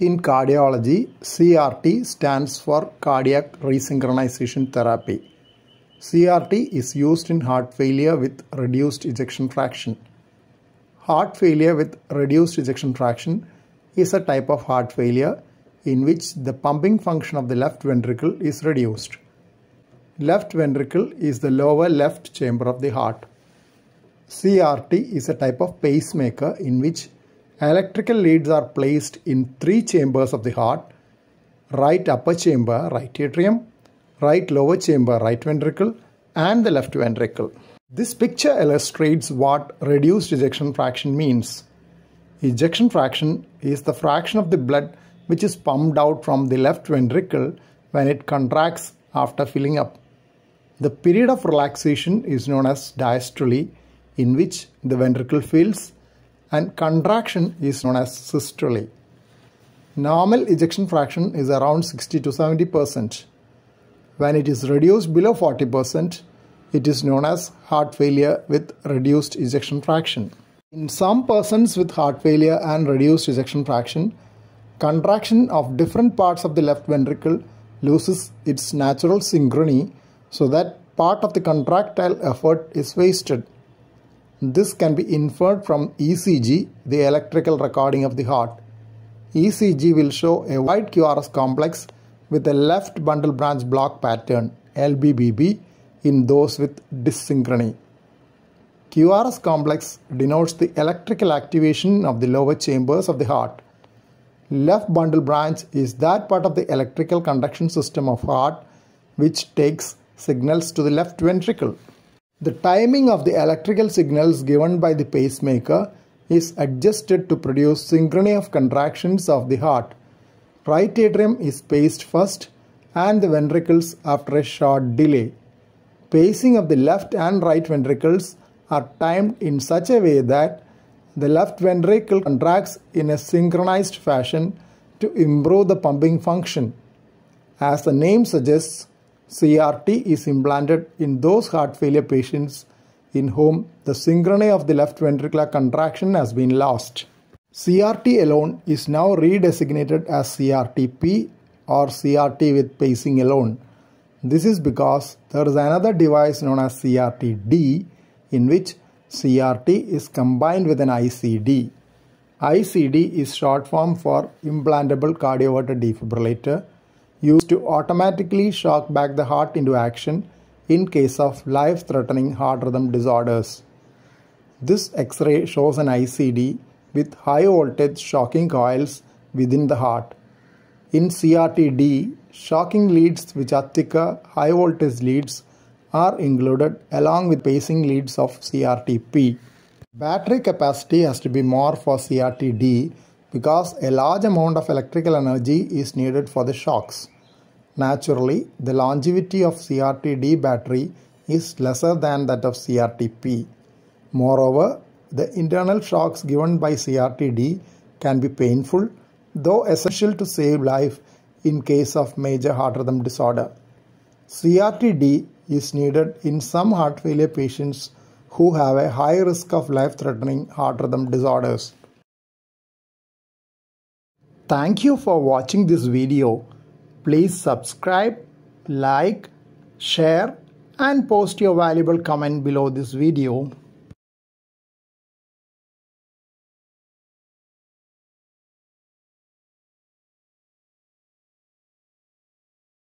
In cardiology, CRT stands for cardiac resynchronization therapy. CRT is used in heart failure with reduced ejection fraction. Heart failure with reduced ejection fraction is a type of heart failure in which the pumping function of the left ventricle is reduced. Left ventricle is the lower left chamber of the heart. CRT is a type of pacemaker in which electrical leads are placed in three chambers of the heart right upper chamber, right atrium, right lower chamber, right ventricle, and the left ventricle. This picture illustrates what reduced ejection fraction means. Ejection fraction is the fraction of the blood which is pumped out from the left ventricle when it contracts after filling up. The period of relaxation is known as diastole, in which the ventricle fills, and contraction is known as systole. Normal ejection fraction is around 60 to 70 percent. When it is reduced below 40 percent, it is known as heart failure with reduced ejection fraction. In some persons with heart failure and reduced ejection fraction, contraction of different parts of the left ventricle loses its natural synchrony so that part of the contractile effort is wasted. This can be inferred from ECG, the electrical recording of the heart. ECG will show a wide QRS complex with a left bundle branch block pattern LBBB in those with dyssynchrony. QRS complex denotes the electrical activation of the lower chambers of the heart. Left bundle branch is that part of the electrical conduction system of heart which takes signals to the left ventricle. The timing of the electrical signals given by the pacemaker is adjusted to produce synchrony of contractions of the heart. Right atrium is paced first and the ventricles after a short delay. Pacing of the left and right ventricles are timed in such a way that the left ventricle contracts in a synchronized fashion to improve the pumping function. As the name suggests, CRT is implanted in those heart failure patients in whom the synchrony of the left ventricular contraction has been lost. CRT alone is now redesignated as CRTP or CRT with pacing alone. This is because there is another device known as CRT-D in which CRT is combined with an ICD. ICD is short form for implantable cardioverter defibrillator used to automatically shock back the heart into action in case of life-threatening heart rhythm disorders. This X-ray shows an ICD with high voltage shocking coils within the heart. In CRT-D, shocking leads which are thicker high voltage leads are included along with pacing leads of CRT-P. Battery capacity has to be more for CRT-D because a large amount of electrical energy is needed for the shocks. Naturally, the longevity of CRT-D battery is lesser than that of CRT-P. Moreover, the internal shocks given by CRT-D can be painful, though essential to save life in case of major heart rhythm disorder. CRT-D is needed in some heart failure patients who have a high risk of life-threatening heart rhythm disorders. Thank you for watching this video. Please subscribe, like, share and post your valuable comment below this video.